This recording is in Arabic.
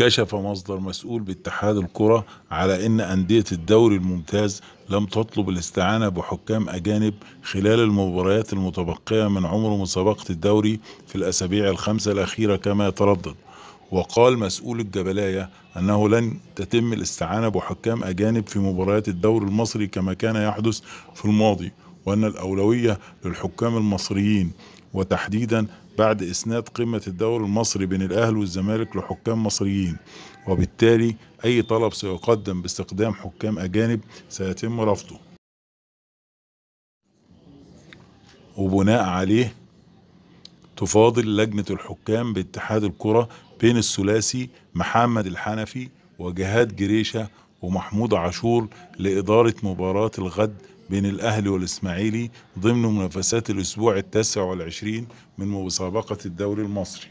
كشف مصدر مسؤول باتحاد الكرة على أن أندية الدوري الممتاز لم تطلب الاستعانة بحكام أجانب خلال المباريات المتبقية من عمر مسابقة الدوري في الأسابيع الخمسة الأخيرة كما يتردد وقال مسؤول الجبلاية أنه لن تتم الاستعانة بحكام أجانب في مباريات الدوري المصري كما كان يحدث في الماضي. وأن الأولوية للحكام المصريين وتحديدا بعد إسناد قمة الدوري المصري بين الأهلي والزمالك لحكام مصريين. وبالتالي أي طلب سيقدم باستخدام حكام أجانب سيتم رفضه. وبناء عليه تفاضل لجنة الحكام باتحاد الكرة بين الثلاثي محمد الحنفي وجهاد جريشة ومحمود عاشور لإدارة مباراة الغد بين الأهلي والإسماعيلي ضمن منافسات الأسبوع التاسع والعشرين من مسابقة الدوري المصري.